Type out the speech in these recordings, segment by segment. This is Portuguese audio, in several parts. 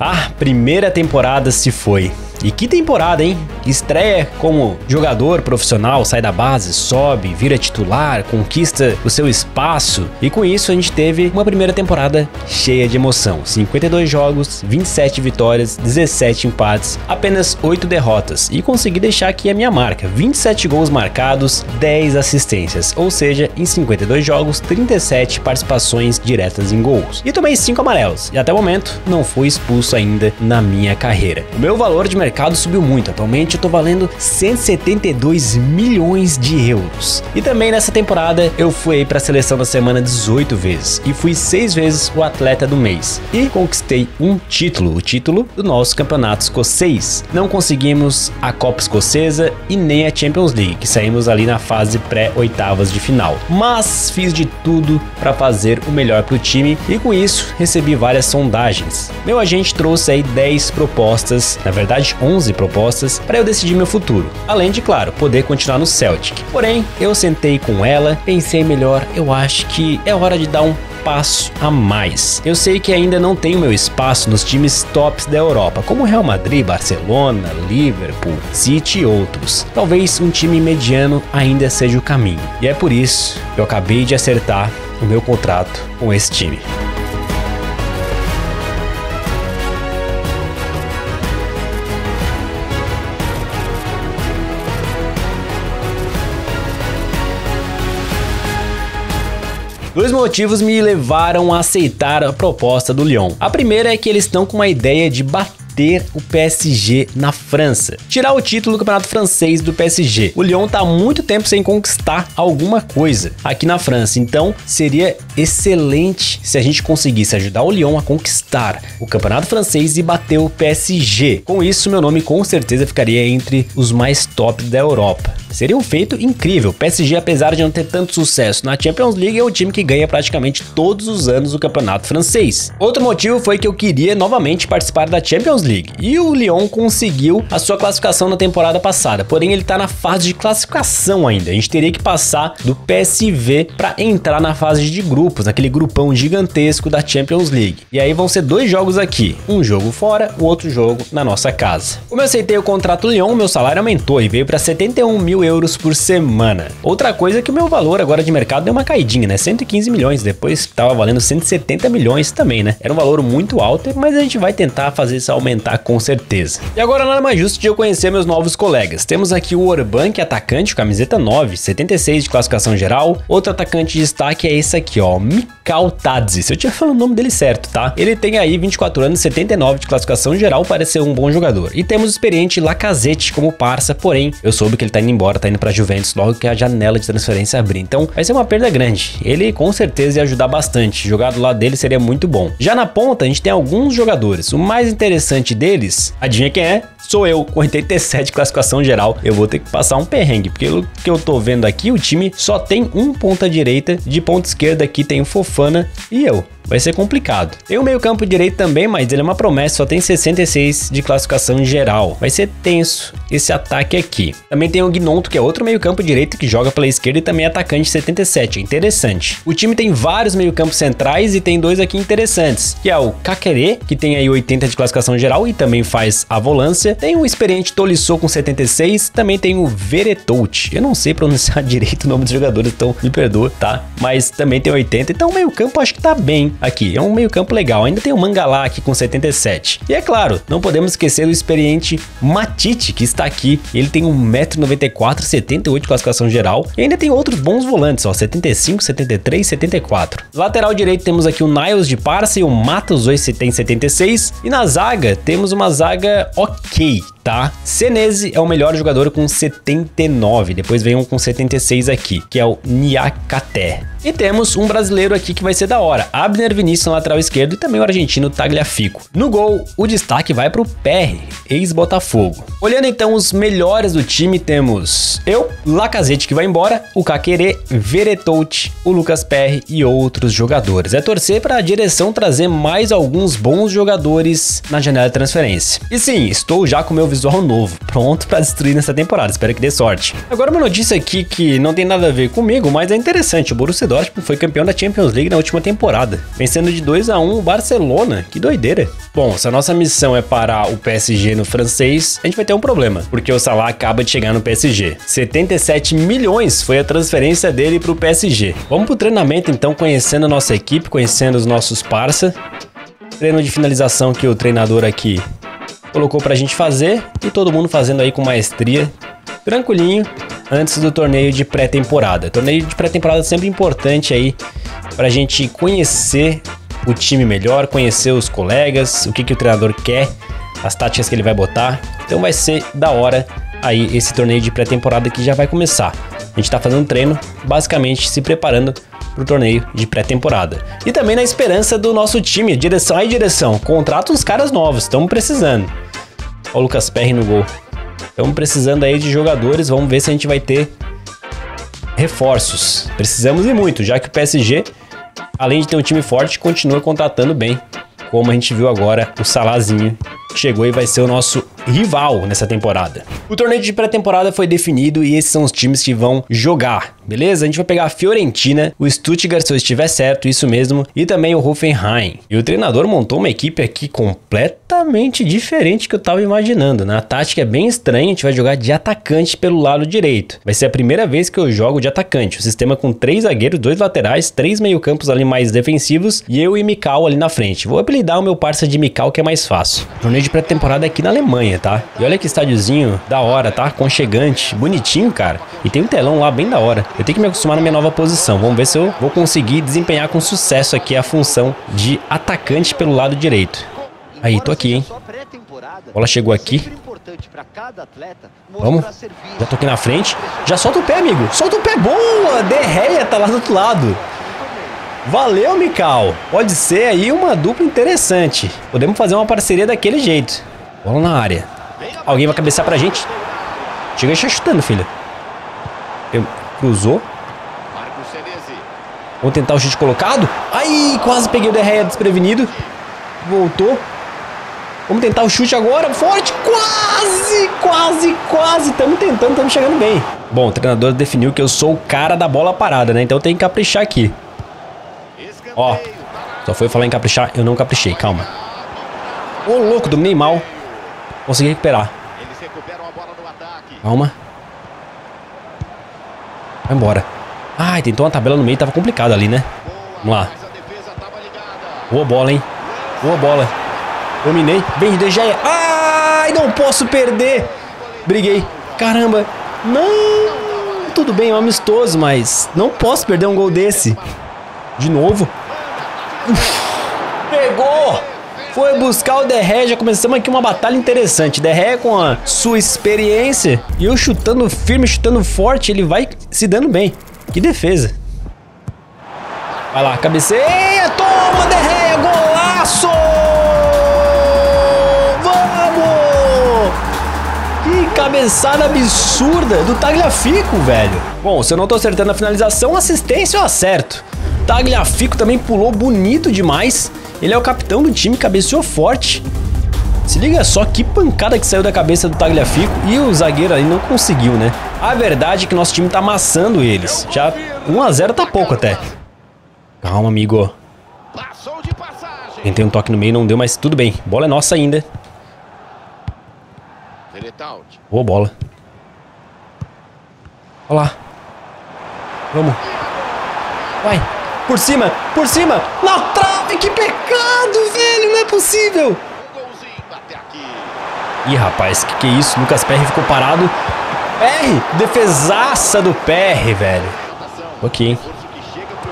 Ah, primeira temporada se foi. E que temporada, hein? Estreia como jogador profissional, sai da base, sobe, vira titular, conquista o seu espaço. E com isso a gente teve uma primeira temporada cheia de emoção. 52 jogos, 27 vitórias, 17 empates, apenas 8 derrotas. E consegui deixar aqui a minha marca: 27 gols marcados, 10 assistências. Ou seja, em 52 jogos, 37 participações diretas em gols. E tomei 5 amarelos. E até o momento não fui expulso ainda na minha carreira. O meu valor de mercado subiu muito. Atualmente eu tô valendo 172 milhões de euros. E também nessa temporada eu fui para a seleção da semana 18 vezes e fui 6 vezes o atleta do mês. E conquistei um título, o título do nosso campeonato escocês. Não conseguimos a Copa Escocesa e nem a Champions League, que saímos ali na fase pré-oitavas de final. Mas fiz de tudo para fazer o melhor para o time e com isso recebi várias sondagens. Meu agente trouxe aí 10 propostas, na verdade 11 propostas para eu decidir meu futuro. Além de, claro, poder continuar no Celtic. Porém, eu sentei com ela, pensei melhor, eu acho que é hora de dar um passo a mais. Eu sei que ainda não tenho meu espaço nos times tops da Europa, como Real Madrid, Barcelona, Liverpool, City e outros. Talvez um time mediano ainda seja o caminho. E é por isso que eu acabei de acertar o meu contrato com esse time. Dois motivos me levaram a aceitar a proposta do Lyon. A primeira é que eles estão com uma ideia de bater o PSG na França. Tirar o título do campeonato francês do PSG. O Lyon tá há muito tempo sem conquistar alguma coisa aqui na França, então seria excelente se a gente conseguisse ajudar o Lyon a conquistar o campeonato francês e bater o PSG. Com isso, meu nome com certeza ficaria entre os mais top da Europa. Seria um feito incrível. PSG, apesar de não ter tanto sucesso na Champions League, é o time que ganha praticamente todos os anos o campeonato francês. Outro motivo foi que eu queria novamente participar da Champions League. E o Lyon conseguiu a sua classificação na temporada passada, porém ele está na fase de classificação ainda. A gente teria que passar do PSV para entrar na fase de grupos, naquele grupão gigantesco da Champions League. E aí vão ser dois jogos aqui, um jogo fora, o outro jogo na nossa casa. Como eu aceitei o contrato Lyon, meu salário aumentou e veio para 71 mil euros por semana. Outra coisa é que o meu valor agora de mercado deu uma caidinha, né? 115 milhões, depois estava valendo 170 milhões também, né? Era um valor muito alto, mas a gente vai tentar fazer isso aumentar com certeza. E agora nada mais justo de eu conhecer meus novos colegas. Temos aqui o Orban, que é atacante, camiseta 9, 76 de classificação geral. Outro atacante de destaque é esse aqui, ó, Mikal Tadze. Se eu tiver falando o nome dele certo, tá? Ele tem aí 24 anos, 79 de classificação geral, parece ser um bom jogador. E temos o experiente Lacazette como parça, porém, eu soube que ele tá indo embora, tá indo pra Juventus logo que a janela de transferência abrir. Então, vai ser uma perda grande. Ele com certeza ia ajudar bastante. Jogar do lado dele seria muito bom. Já na ponta, a gente tem alguns jogadores. O mais interessante deles, adivinha quem é? Sou eu, com 87 classificação geral. Eu vou ter que passar um perrengue, porque o que eu tô vendo aqui, o time só tem um ponta direita, de ponta esquerda aqui tem o Fofana e eu vai ser complicado. Tem o meio campo direito também, mas ele é uma promessa, só tem 66 de classificação geral. Vai ser tenso esse ataque aqui. Também tem o Gnonto, que é outro meio campo direito que joga pela esquerda e também é atacante 77, é interessante. O time tem vários meio campos centrais e tem dois aqui interessantes, que é o Kakere, que tem aí 80 de classificação geral e também faz a volância. Tem o experiente Tolisso com 76, também tem o Veretout. Eu não sei pronunciar direito o nome dos jogadores, então me perdoa, tá? Mas também tem 80, então meio campo acho que tá bem aqui. É um meio-campo legal. Ainda tem o Mangalá aqui com 77. E é claro, não podemos esquecer do experiente Matite, que está aqui. Ele tem 1,94m, 78 de classificação geral. E ainda tem outros bons volantes, ó, 75, 73, 74. Lateral direito temos aqui o Niles de Parça e o Matos, hoje tem 76. E na zaga temos uma zaga ok, tá? Senese é o melhor jogador com 79, depois vem um com 76 aqui, que é o Niakate. E temos um brasileiro aqui que vai ser da hora, Abner Vinícius lateral esquerdo e também o argentino Tagliafico. No gol, o destaque vai para o PR, ex-Botafogo. Olhando então os melhores do time, temos eu, Lacazette que vai embora, o Kakere, Veretout, o Lucas PR e outros jogadores. É torcer para a direção trazer mais alguns bons jogadores na janela de transferência. E sim, estou já com meu visual novo, pronto para destruir nessa temporada, espero que dê sorte. Agora uma notícia aqui que não tem nada a ver comigo, mas é interessante, o Borussia Dortmund foi campeão da Champions League League na última temporada, vencendo de 2 a 1 o Barcelona. Que doideira. Bom, se a nossa missão é parar o PSG no francês, a gente vai ter um problema, porque o Salah acaba de chegar no PSG. 77 milhões foi a transferência dele para o PSG. Vamos pro treinamento então, conhecendo a nossa equipe, conhecendo os nossos parça. Treino de finalização que o treinador aqui colocou pra gente fazer e todo mundo fazendo aí com maestria, tranquilinho, antes do torneio de pré-temporada. Torneio de pré-temporada é sempre importante aí pra gente conhecer o time melhor, conhecer os colegas, o que, que o treinador quer, as táticas que ele vai botar. Então vai ser da hora aí esse torneio de pré-temporada que já vai começar. A gente tá fazendo um treino, basicamente se preparando pro torneio de pré-temporada. E também na esperança do nosso time, direção aí direção, contrata uns caras novos, estamos precisando. Olha o Lucas Perry no gol. Estamos precisando aí de jogadores, vamos ver se a gente vai ter reforços. Precisamos e muito, já que o PSG, além de ter um time forte, continua contratando bem, como a gente viu agora o Salazinho chegou e vai ser o nosso rival nessa temporada. O torneio de pré-temporada foi definido e esses são os times que vão jogar, beleza? A gente vai pegar a Fiorentina, o Stuttgart, se eu estiver certo, isso mesmo, e também o Hoffenheim. E o treinador montou uma equipe aqui completamente diferente que eu tava imaginando, né? A tática é bem estranha, a gente vai jogar de atacante pelo lado direito. Vai ser a primeira vez que eu jogo de atacante. O sistema com três zagueiros, dois laterais, três meio-campos ali mais defensivos e eu e Mikal ali na frente. Vou apelidar o meu parça de Mikal que é mais fácil. Torneio de pré-temporada aqui na Alemanha, tá? E olha que estádiozinho da hora, tá? Conchegante, bonitinho, cara. E tem um telão lá bem da hora. Eu tenho que me acostumar na minha nova posição. Vamos ver se eu vou conseguir desempenhar com sucesso aqui a função de atacante pelo lado direito. Aí, tô aqui, hein? Bola chegou aqui. Vamos. Já tô aqui na frente. Já solta o pé, amigo. Solta o pé. Boa! Derreia tá lá do outro lado. Valeu, Mikal. Pode ser aí uma dupla interessante. Podemos fazer uma parceria daquele jeito. Bola na área. Alguém vai cabecear pra gente. Chega já chutando, filho. Cruzou. Vamos tentar o chute colocado. Ai, quase peguei o Derreia desprevenido. Voltou. Vamos tentar o chute agora. Forte. Quase, quase, quase. Estamos tentando, estamos chegando bem. Bom, o treinador definiu que eu sou o cara da bola parada, né? Então tenho que caprichar aqui. Ó, só foi falar em caprichar, eu não caprichei, calma. Ô, louco, dominei mal. Consegui recuperar. Calma. Vai embora. Ai, tentou uma tabela no meio, tava complicado ali, né? Vamos lá. Boa bola, hein? Boa bola. Dominei. Bem de Gea. Ai, não posso perder. Briguei. Caramba. Não. Tudo bem, é um amistoso, mas não posso perder um gol desse. De novo. Pegou! Foi buscar o Derré, já começamos aqui uma batalha interessante. Derré com a sua experiência e eu chutando firme, chutando forte, ele vai se dando bem. Que defesa. Vai lá, cabeceia, toma Derré, golaço! Cabeçada absurda do Tagliafico, velho. Bom, se eu não tô acertando a finalização, assistência eu acerto. Tagliafico também pulou bonito demais. Ele é o capitão do time, cabeceou forte. Se liga só que pancada que saiu da cabeça do Tagliafico e o zagueiro aí não conseguiu, né? A verdade é que nosso time tá amassando eles. Já 1 a 0 tá pouco até. Calma, amigo. Tentei um toque no meio, não deu, mas tudo bem. Bola é nossa ainda. Boa bola. Olha lá. Vamos. Vai. Por cima, por cima, na trave, que pecado, velho, não é possível. Ih, rapaz, que que é isso? Lucas Perry ficou parado. Perry, defesaça do Perry, velho. Ok.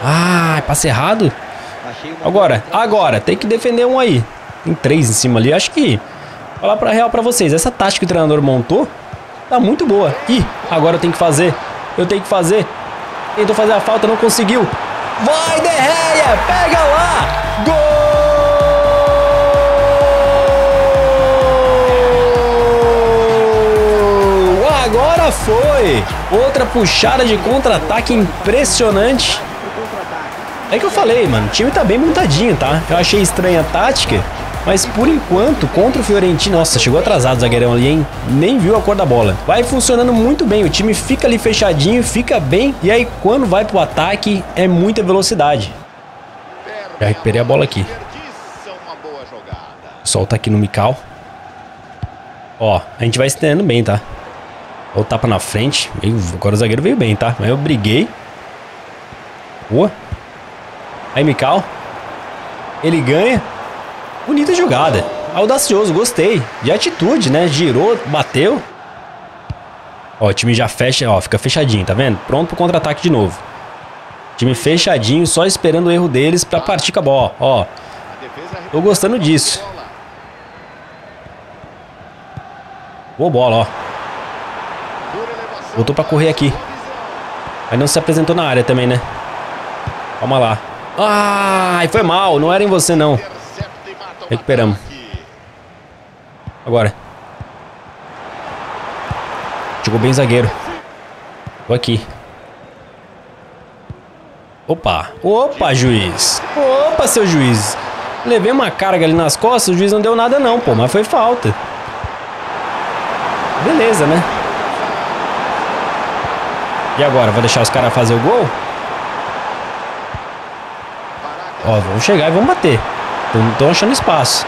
Ah, passe errado. Agora, agora, tem que defender um aí. Tem três em cima ali, acho que... Falar pra real pra vocês, essa tática que o treinador montou tá muito boa. Ih, agora eu tenho que fazer. Eu tenho que fazer. Tentou fazer a falta, não conseguiu. Vai, Derreia! Pega lá! Gol! Agora foi! Outra puxada de contra-ataque impressionante. É que eu falei, mano, o time tá bem montadinho, tá? Eu achei estranha a tática, mas por enquanto, contra o Fiorentino, nossa, chegou atrasado o zagueirão ali, hein? Nem viu a cor da bola. Vai funcionando muito bem, o time fica ali fechadinho, fica bem, e aí quando vai pro ataque, é muita velocidade. Já recuperei a bola aqui. Solta aqui no Mikal. Ó, a gente vai estendendo bem, tá? Olha o tapa na frente. Agora o zagueiro veio bem, tá? Mas eu briguei. Boa. Aí, Mikal. Ele ganha. Bonita jogada. Audacioso, gostei. De atitude, né? Girou, bateu. Ó, o time já fecha, ó, fica fechadinho, tá vendo? Pronto pro contra-ataque de novo. Time fechadinho, só esperando o erro deles pra partir com a bola, ó. Tô gostando disso. Boa bola, ó. Voltou pra correr aqui. Aí não se apresentou na área também, né? Calma lá. Ai, foi mal. Não era em você, não. Recuperamos. Agora. Jogou bem zagueiro. Tô aqui. Opa. Opa, juiz. Opa, seu juiz. Levei uma carga ali nas costas, o juiz não deu nada não, pô. Mas foi falta. Beleza, né? E agora, vou deixar os caras fazer o gol? Ó, vamos chegar e vamos bater. Estão achando espaço.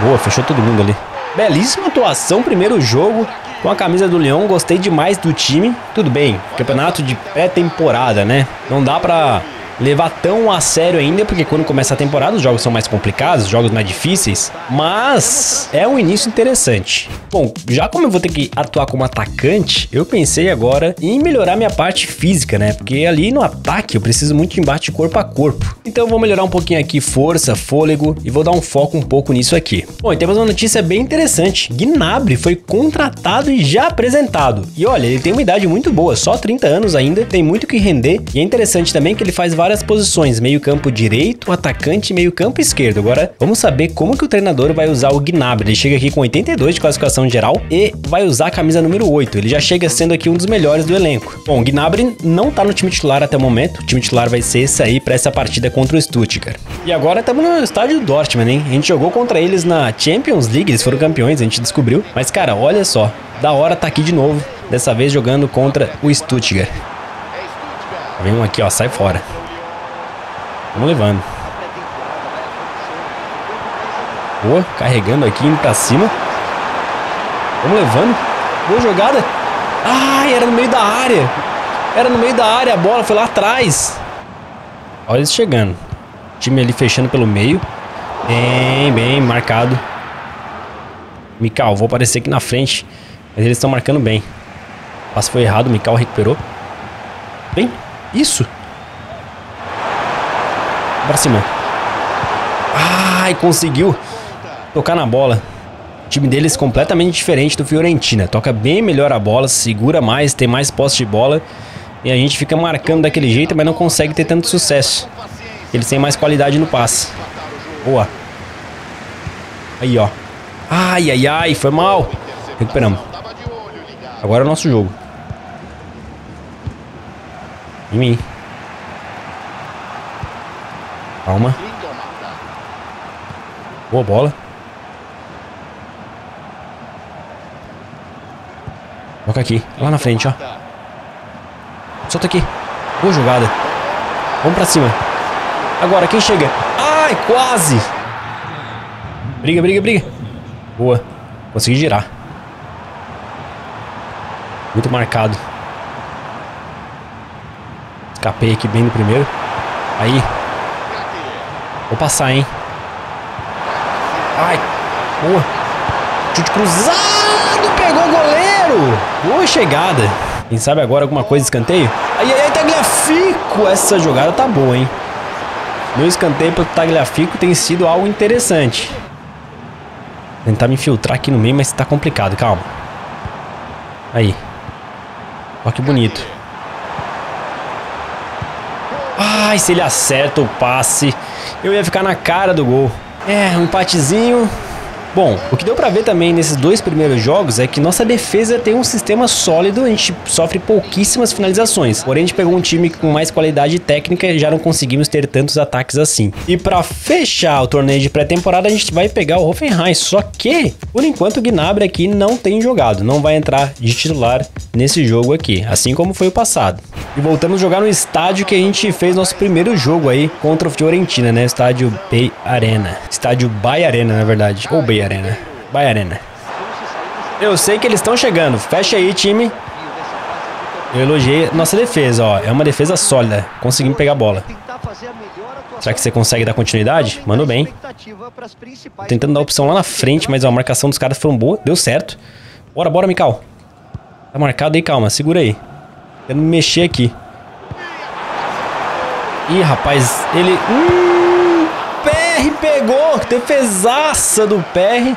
Boa, fechou todo mundo ali. Belíssima atuação, primeiro jogo com a camisa do Leão. Gostei demais do time. Tudo bem, campeonato de pré-temporada, né? Não dá pra levar tão a sério ainda, porque quando começa a temporada os jogos são mais complicados, os jogos mais difíceis, mas é um início interessante. Bom, já como eu vou ter que atuar como atacante, eu pensei agora em melhorar minha parte física, né? Porque ali no ataque eu preciso muito de embate corpo a corpo. Então eu vou melhorar um pouquinho aqui força, fôlego e vou dar um foco um pouco nisso aqui. Bom, e temos uma notícia bem interessante. Gnabry foi contratado e já apresentado. E olha, ele tem uma idade muito boa, só 30 anos ainda, tem muito que render. E é interessante também que ele faz várias posições, meio campo direito, atacante e meio campo esquerdo. Agora, vamos saber como que o treinador vai usar o Gnabry. Ele chega aqui com 82 de classificação geral e vai usar a camisa número 8. Ele já chega sendo aqui um dos melhores do elenco. Bom, o Gnabry não tá no time titular até o momento. O time titular vai ser esse aí para essa partida contra o Stuttgart. E agora estamos no estádio do Dortmund, hein? A gente jogou contra eles na Champions League, eles foram campeões, a gente descobriu. Mas, cara, olha só, da hora tá aqui de novo. Dessa vez jogando contra o Stuttgart. Vem um aqui, ó, sai fora. Vamos levando. Boa, carregando aqui, indo pra cima. Vamos levando. Boa jogada. Ai, era no meio da área. Era no meio da área, a bola foi lá atrás. Olha eles chegando. O time ali fechando pelo meio. Bem, bem marcado. Mikal, vou aparecer aqui na frente. Mas eles estão marcando bem. O passe foi errado, o Mikal recuperou. Bem, isso. Pra cima. Ai, conseguiu tocar na bola. O time deles completamente diferente do Fiorentina. Toca bem melhor a bola, segura mais, tem mais posse de bola. E a gente fica marcando daquele jeito, mas não consegue ter tanto sucesso. Eles têm mais qualidade no passe. Boa. Aí, ó. Ai, ai, ai, foi mal. Recuperamos. Agora é o nosso jogo. Em mim. Calma. Boa bola. Toca aqui. Lá na frente, ó. Solta aqui. Boa jogada. Vamos pra cima. Agora, quem chega? Ai, quase. Briga, briga, briga. Boa. Consegui girar. Muito marcado. Escapei aqui bem no primeiro. Aí. Vou passar, hein? Ai. Boa. Chute cruzado. Pegou o goleiro. Boa chegada. Quem sabe agora alguma coisa de escanteio? Ai, ai, ai, Tagliafico. Essa jogada tá boa, hein? Meu escanteio pro Tagliafico tem sido algo interessante. Tentar me infiltrar aqui no meio, mas tá complicado. Calma. Aí. Olha que bonito. Ai, se ele acerta o passe, eu ia ficar na cara do gol. É, um empatezinho. Bom, o que deu pra ver também nesses dois primeiros jogos é que nossa defesa tem um sistema sólido, a gente sofre pouquíssimas finalizações. Porém, a gente pegou um time com mais qualidade técnica e já não conseguimos ter tantos ataques assim. E pra fechar o torneio de pré-temporada, a gente vai pegar o Hoffenheim. Só que, por enquanto, o Gnabry aqui não tem jogado, não vai entrar de titular nesse jogo aqui, assim como foi o passado. E voltamos a jogar no estádio que a gente fez nosso primeiro jogo aí contra o Fiorentina, né? Estádio Bay Arena. Estádio Bay Arena, na verdade. Ou Bay Arena. Bay Arena. Eu sei que eles estão chegando. Fecha aí, time. Eu elogiei nossa defesa, ó. É uma defesa sólida. Conseguimos pegar a bola. Será que você consegue dar continuidade? Mandou bem. Tentando dar opção lá na frente, mas a marcação dos caras foi boa. Deu certo. Bora, bora, Mikal. Tá marcado aí, calma. Segura aí. Quero mexer aqui. Ih, rapaz, ele... Hum, PR pegou. Defesaça do PR.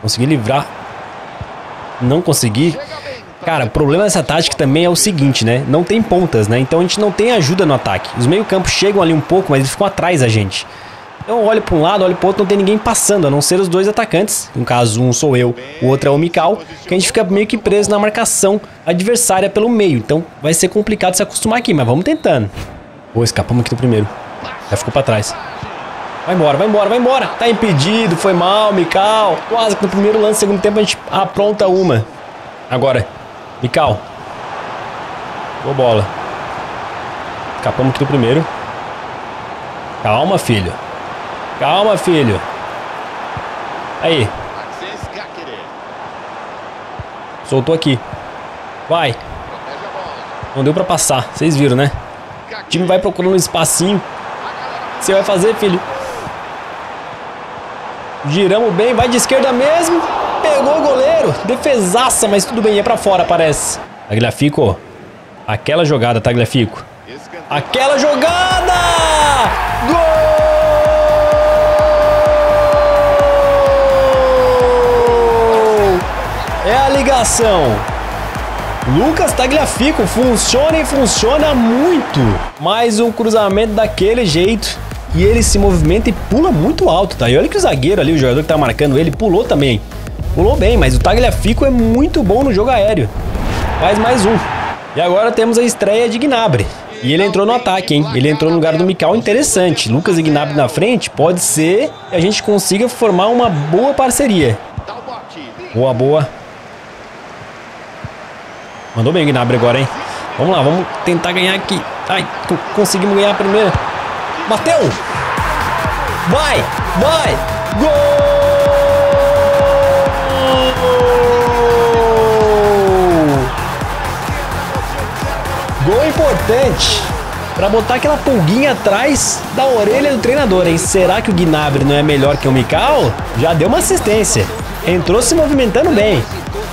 Consegui livrar. Não consegui. Cara, o problema dessa tática também é o seguinte, né? Não tem pontas, né? Então a gente não tem ajuda no ataque. Os meio-campos chegam ali um pouco, mas eles ficam atrás da gente. Então olha para um lado, olha para outro, não tem ninguém passando, a não ser os dois atacantes. No caso, um sou eu, o outro é o Mikal, que a gente fica meio que preso na marcação adversária pelo meio. Então vai ser complicado se acostumar aqui, mas vamos tentando. Pô, escapamos aqui do primeiro. Já ficou para trás. Vai embora, vai embora, vai embora. Tá impedido, foi mal, Mikal. Quase que no primeiro lance, segundo tempo, a gente apronta uma. Agora, Mikal. Boa bola. Escapamos aqui do primeiro. Calma, filho. Calma, filho. Aí. Soltou aqui. Vai. Não deu pra passar. Vocês viram, né? O time vai procurando um espacinho. Você vai fazer, filho? Giramos bem. Vai de esquerda mesmo. Pegou o goleiro. Defesaça, mas tudo bem. É pra fora, parece. Tagliafico. Aquela jogada, Tagliafico. Aquela jogada! Gol! É a ligação. Lucas Tagliafico funciona e funciona muito. Mais um cruzamento daquele jeito. E ele se movimenta e pula muito alto, tá? E olha que o zagueiro ali, o jogador que tá marcando ele, pulou também. Pulou bem, mas o Tagliafico é muito bom no jogo aéreo. Faz mais um. E agora temos a estreia de Gnabry. E ele entrou no ataque, hein? Ele entrou no lugar do Mikal interessante. Lucas e Gnabry na frente, pode ser que a gente consiga formar uma boa parceria. Boa, boa. Mandou bem o Gnabry agora, hein? Vamos lá, vamos tentar ganhar aqui. Ai, conseguimos ganhar a primeira. Bateu! Vai! Vai! Gol! Gol importante para botar aquela pulguinha atrás da orelha do treinador, hein? Será que o Gnabry não é melhor que o Mikal? Já deu uma assistência. Entrou se movimentando bem.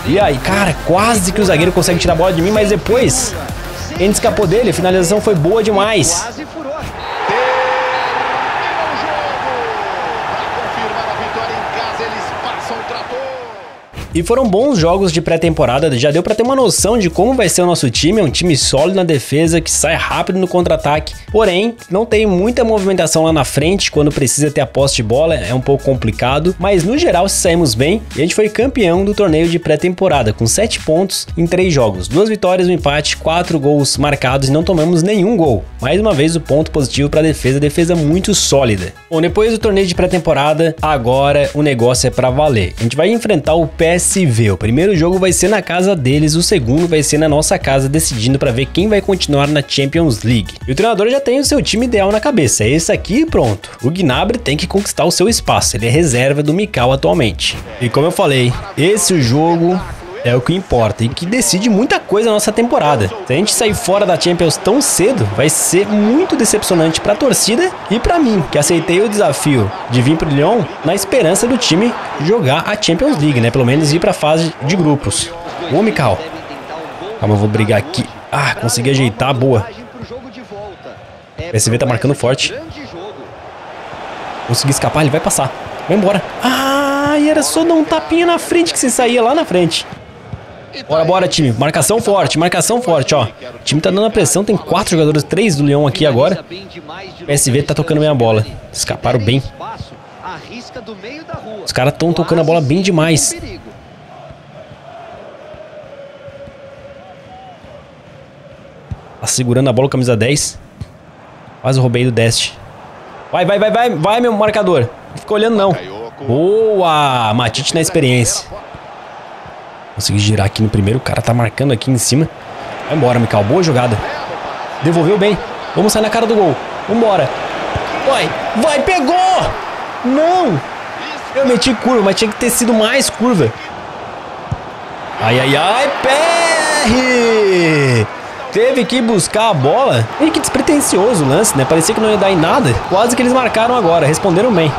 E aí, cara, quase que o zagueiro consegue tirar a bola de mim, mas depois ele escapou dele, a finalização foi boa demais. E foram bons jogos de pré-temporada, já deu para ter uma noção de como vai ser o nosso time, é um time sólido na defesa, que sai rápido no contra-ataque, porém, não tem muita movimentação lá na frente, quando precisa ter a posse de bola, é um pouco complicado, mas no geral saímos bem e a gente foi campeão do torneio de pré-temporada, com 7 pontos em 3 jogos, 2 vitórias, um empate, 4 gols marcados e não tomamos nenhum gol. Mais uma vez o ponto positivo para a defesa, defesa muito sólida. Bom, depois do torneio de pré-temporada, agora o negócio é para valer. A gente vai enfrentar o PS PSV. O primeiro jogo vai ser na casa deles, o segundo vai ser na nossa casa, decidindo para ver quem vai continuar na Champions League. E o treinador já tem o seu time ideal na cabeça, é esse aqui e pronto. O Gnabry tem que conquistar o seu espaço, ele é reserva do Mikal atualmente. E como eu falei, esse jogo é o que importa e que decide muita coisa na nossa temporada. Se a gente sair fora da Champions tão cedo, vai ser muito decepcionante para a torcida e para mim, que aceitei o desafio de vir para o Lyon na esperança do time jogar a Champions League, né? Pelo menos ir para a fase de grupos. Ô, Mikal. Calma, eu vou brigar aqui. Ah, consegui ajeitar, boa. O PSV tá marcando forte. Consegui escapar, ele vai passar. Vai embora. Ah, e era só dar um tapinha na frente que você saía lá na frente. Bora, bora, time. Marcação forte, marcação forte, ó. O time tá dando a pressão, tem quatro jogadores, três do Leão aqui agora. O PSV tá tocando bem a bola. Escaparam bem. Os caras estão tocando a bola bem demais. Tá segurando a bola, camisa 10. Quase roubei do Dest. Vai, vai, vai, vai, vai, meu marcador. Não fica olhando, não. Boa! Matite na experiência. Consegui girar aqui no primeiro. O cara tá marcando aqui em cima. Vai embora, Mikal. Boa jogada. Devolveu bem. Vamos sair na cara do gol. Vambora. Vai. Vai, pegou! Não! Eu meti curva, mas tinha que ter sido mais curva. Ai, ai, ai, PR! Teve que buscar a bola. E que despretensioso o lance, né? Parecia que não ia dar em nada. Quase que eles marcaram agora. Responderam bem.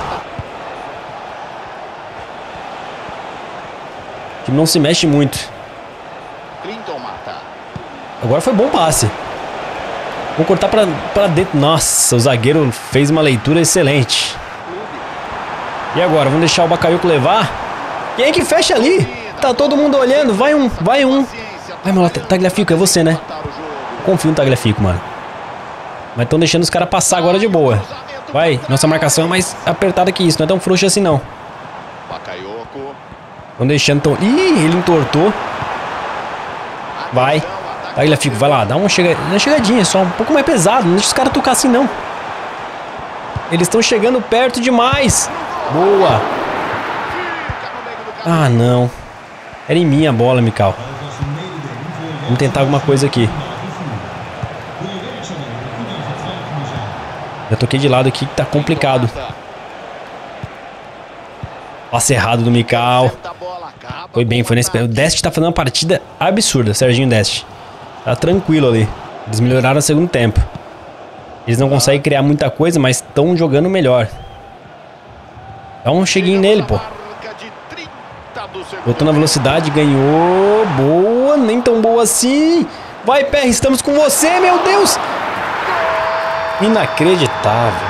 O time não se mexe muito. Agora foi bom passe. Vou cortar pra, pra dentro. Nossa, o zagueiro fez uma leitura excelente. E agora? Vamos deixar o Bakayoko levar? Quem é que fecha ali? Tá todo mundo olhando. Vai um, vai um. Vai, meu Tagliafico, é você, né? Confio no Tagliafico, mano. Mas estão deixando os caras passar agora de boa. Vai, nossa marcação é mais apertada que isso. Não é tão frouxa assim, não. Estão deixando tão... Ih, ele entortou. Vai. Tagliafico, vai lá. Dá uma, chega... uma chegadinha só. Um pouco mais pesado. Não deixa os caras tocar assim, não. Eles estão chegando perto demais. Boa. Ah, não. Era em mim a bola, Mikal. Vamos tentar alguma coisa aqui. Já toquei de lado aqui que tá complicado. Passe errado do Mikal. Foi bem, foi nesse... O Dest tá fazendo uma partida absurda, Serginho Dest. Tá tranquilo ali. Eles melhoraram no segundo tempo. Eles não conseguem criar muita coisa, mas estão jogando melhor. Dá um cheguinho nele, pô. Voltou na velocidade, ganhou. Boa, nem tão boa assim. Vai, PR, estamos com você, meu Deus. Inacreditável.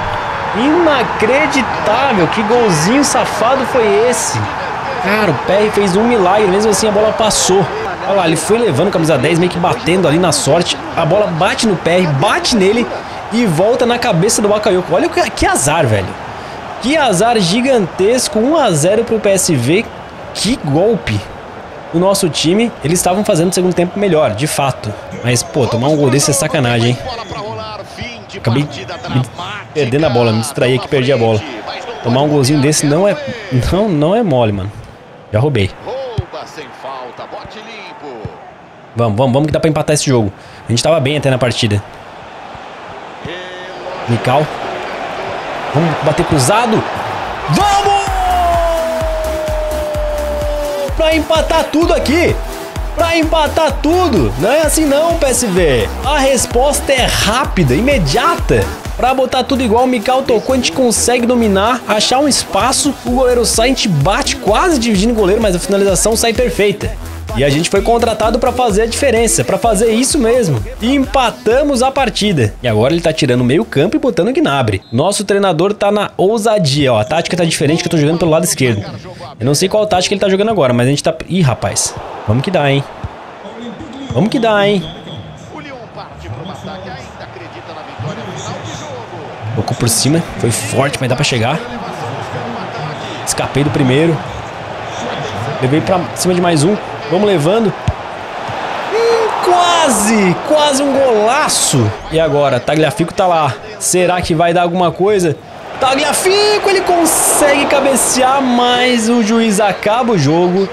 Inacreditável. Que golzinho safado foi esse? Cara, o PR fez um milagre. Mesmo assim, a bola passou. Olha lá, ele foi levando a camisa 10, meio que batendo ali na sorte. A bola bate no PR, bate nele e volta na cabeça do Bakayoko. Olha que azar, velho. Que azar gigantesco, 1 a 0 pro PSV. Que golpe. O nosso time, eles estavam fazendo o segundo tempo melhor, de fato. Mas, pô, tomar um gol desse é sacanagem, hein? Acabei perdendo a bola, me distraí aqui, perdi a bola. Tomar um golzinho desse não é, não, não é mole, mano. Já roubei. Vamos, vamos, vamos que dá pra empatar esse jogo. A gente tava bem até na partida. Mikal Vamos bater cruzado. Vamos! Pra empatar tudo aqui. Pra empatar tudo. Não é assim não, PSV. A resposta é rápida, imediata. Pra botar tudo igual, o Mikal tocou, a gente consegue dominar, achar um espaço, o goleiro sai, a gente bate quase dividindo o goleiro, mas a finalização sai perfeita. E a gente foi contratado para fazer a diferença, para fazer isso mesmo. E empatamos a partida. E agora ele tá tirando o meio campo e botando o Gnabry. Nosso treinador tá na ousadia, ó. A tática tá diferente que eu tô jogando pelo lado esquerdo. Eu não sei qual tática ele tá jogando agora, mas a gente tá... Ih, rapaz. Vamos que dá, hein. Vamos que dá, hein. Tocou por cima, foi forte, mas dá pra chegar. Escapei do primeiro. Levei pra cima de mais um. Vamos levando. Hum, quase! Quase um golaço! E agora? Tagliafico tá lá. Será que vai dar alguma coisa? Tagliafico, ele consegue cabecear, mas o juiz acaba o jogo.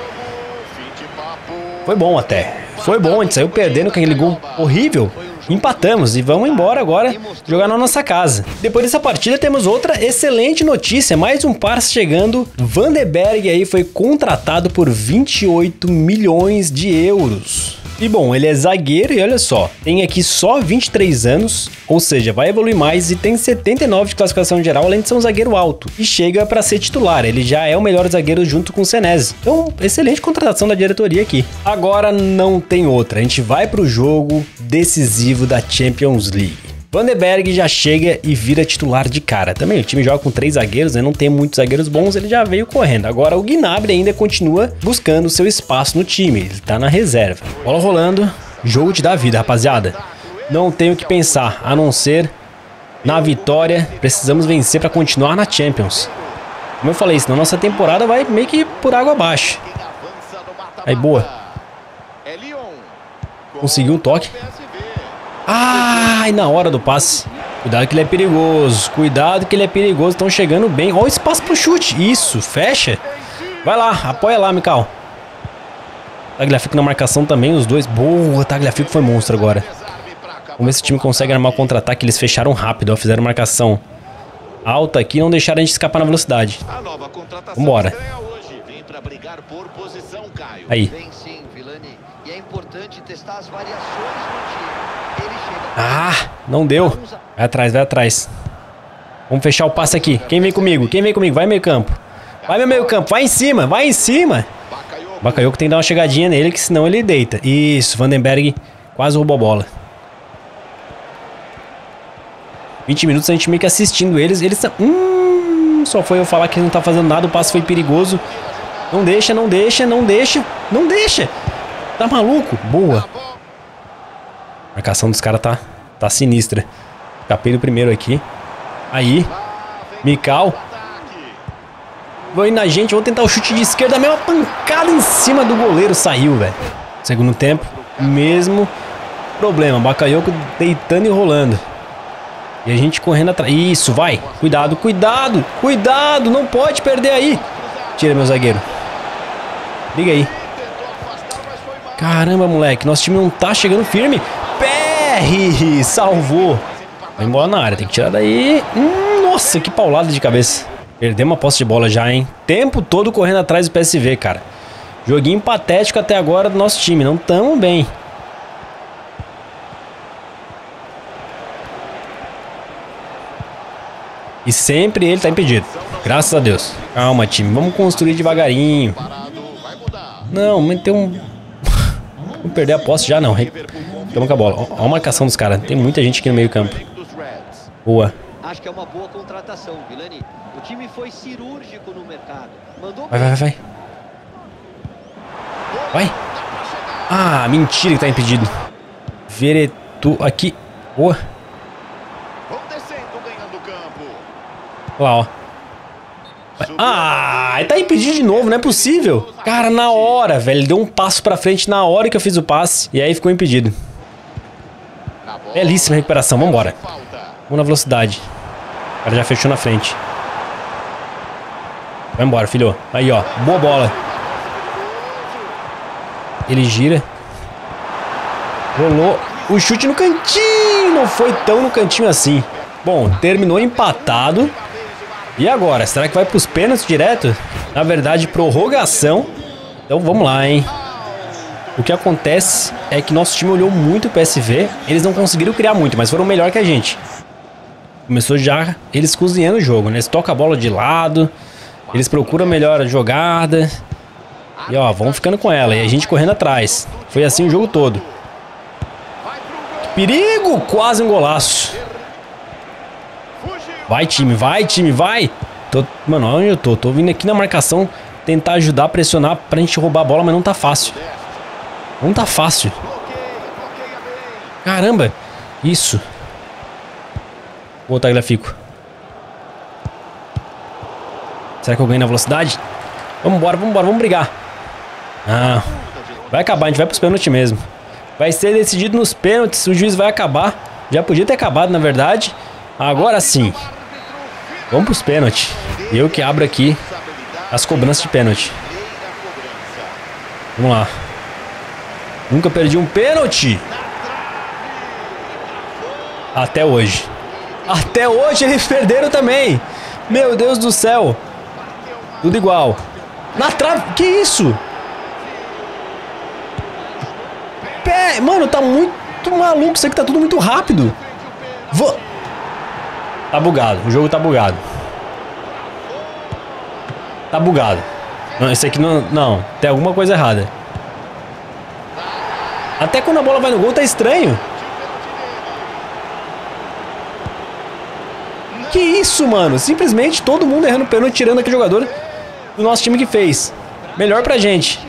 Foi bom até. Foi bom, a gente saiu perdendo com aquele gol horrível. Empatamos e vamos embora agora jogar na nossa casa. Depois dessa partida temos outra excelente notícia, mais um parça chegando. Vanderberg aí foi contratado por 28 milhões de euros. E bom, ele é zagueiro e olha só, tem aqui só 23 anos, ou seja, vai evoluir mais e tem 79 de classificação geral, além de ser um zagueiro alto. E chega para ser titular, ele já é o melhor zagueiro junto com o Senese. Então, excelente contratação da diretoria aqui. Agora não tem outra, a gente vai para o jogo decisivo da Champions League. Vanderberg já chega e vira titular de cara. Também o time joga com três zagueiros, né? Não tem muitos zagueiros bons, ele já veio correndo. Agora o Gnabry ainda continua buscando seu espaço no time. Ele tá na reserva. Bola rolando. Jogo te dá vida, rapaziada. Não tenho o que pensar, a não ser na vitória. Precisamos vencer para continuar na Champions. Como eu falei, senão nossa temporada vai meio que por água abaixo. Aí, boa. Conseguiu um toque. Ai, na hora do passe. Cuidado que ele é perigoso. Cuidado que ele é perigoso. Estão chegando bem. Olha o espaço pro chute. Isso, fecha. Vai lá, apoia lá, Mikal. Tagliafico na marcação também, os dois. Boa, Tagliafico foi monstro agora. Vamos ver se o time consegue armar o contra-ataque. Eles fecharam rápido, ó, fizeram marcação alta aqui não deixaram a gente escapar na velocidade. Vambora. Aí. Ah, não deu. Vai atrás, vai atrás. Vamos fechar o passe aqui. Quem vem comigo? Quem vem comigo? Vai meio campo. Vai meu meio campo. Vai em cima, vai em cima. Bakayoko tem que dar uma chegadinha nele, que senão ele deita. Isso, Vandenberg quase roubou a bola. 20 minutos a gente meio que assistindo eles. Eles estão... Hum, só foi eu falar que não tá fazendo nada, o passe foi perigoso. Não deixa, não deixa, não deixa, não deixa. Tá maluco? Boa. A marcação dos caras tá, tá sinistra. Capei do primeiro aqui. Aí. Mikal. Vou ir na gente, vou tentar o chute de esquerda. Mesma pancada em cima do goleiro. Saiu, velho. Segundo tempo, mesmo problema. Bakayoko deitando e rolando. E a gente correndo atrás. Isso, vai. Cuidado, cuidado, cuidado. Não pode perder aí. Tira, meu zagueiro. Liga aí. Caramba, moleque. Nosso time não tá chegando firme. PR! Salvou. Vai embora na área. Tem que tirar daí. Hum, nossa, que paulada de cabeça. Perdemos uma posse de bola já, hein? Tempo todo correndo atrás do PSV, cara. Joguinho patético até agora do nosso time. Não tamo bem. E sempre ele tá impedido. Graças a Deus. Calma, time. Vamos construir devagarinho. Não, tem um... Vamos perder a posse já, não. Tamo com a bola. Olha a marcação dos caras. Tem muita gente aqui no meio campo. Boa. Acho que é uma boa contratação, Vilani. O time foi cirúrgico no mercado. Mandou vai, vai, vai. Vai. Ah, mentira que tá impedido. Veretu aqui. Boa. Lá, ó. Ah, tá impedido de novo, não é possível. Cara, na hora, velho. Ele deu um passo pra frente na hora que eu fiz o passe. E aí ficou impedido. Belíssima recuperação, vambora. Vamos na velocidade. O cara já fechou na frente. Vai embora, filho. Aí, ó. Boa bola. Ele gira. Rolou. O chute no cantinho. Não foi tão no cantinho assim. Bom, terminou empatado. E agora? Será que vai para os pênaltis direto? Na verdade, prorrogação. Então vamos lá, hein? O que acontece é que nosso time olhou muito o PSV. Eles não conseguiram criar muito, mas foram melhor que a gente. Começou já eles cozinhando o jogo, né? Eles tocam a bola de lado. Eles procuram melhor a jogada. E ó, vão ficando com ela. E a gente correndo atrás. Foi assim o jogo todo. perigo! Quase um golaço. Vai, time, vai, time, vai. Tô, mano, onde eu tô? Tô vindo aqui na marcação tentar ajudar pressionar pra gente roubar a bola, mas não tá fácil. Não tá fácil. Caramba. Isso. Vou botar grafico. Será que eu ganho na velocidade? Vambora, vambora, vamos brigar. Ah, vai acabar, a gente vai pros pênaltis mesmo. Vai ser decidido nos pênaltis, o juiz vai acabar. Já podia ter acabado, na verdade. Agora sim. Vamos pros pênaltis. Eu que abro aqui as cobranças de pênalti. Vamos lá. Nunca perdi um pênalti. Até hoje. Até hoje eles perderam também. Meu Deus do céu. Tudo igual. Na trave. Que isso? Pé. Mano, tá muito maluco. Isso aqui tá tudo muito rápido. Vou... Tá bugado. O jogo tá bugado. Tá bugado. Não, esse aqui não... Não, tem alguma coisa errada. Até quando a bola vai no gol tá estranho. Que isso, mano? Simplesmente todo mundo errando pênalti, tirando aquele jogador do nosso time que fez. Melhor pra gente.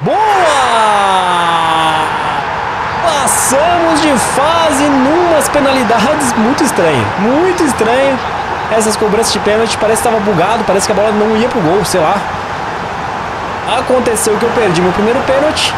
Boa! De fase numas penalidades muito estranho, muito estranho. Essas cobranças de pênalti parece que estava bugado, parece que a bola não ia pro gol, sei lá. Aconteceu que eu perdi meu primeiro pênalti,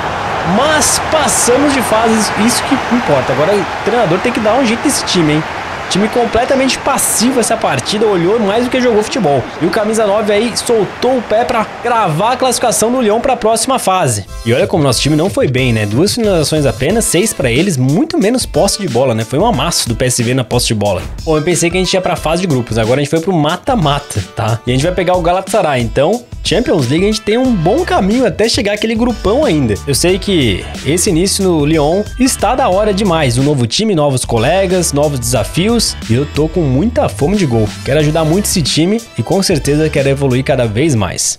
mas passamos de fase, isso que importa. Agora o treinador tem que dar um jeito nesse time, hein? Time completamente passivo essa partida, olhou mais do que jogou futebol. E o camisa 9 aí soltou o pé para gravar a classificação do Lyon para a próxima fase. E olha como nosso time não foi bem, né? Duas finalizações apenas, seis para eles, muito menos posse de bola, né? Foi um amasso do PSV na posse de bola. Bom, eu pensei que a gente ia para fase de grupos, agora a gente foi pro mata-mata, tá? E a gente vai pegar o Galatasaray, então Champions League a gente tem um bom caminho até chegar aquele grupão ainda. Eu sei que esse início no Lyon está da hora demais. Um novo time, novos colegas, novos desafios e eu tô com muita fome de gol. Quero ajudar muito esse time e com certeza quero evoluir cada vez mais.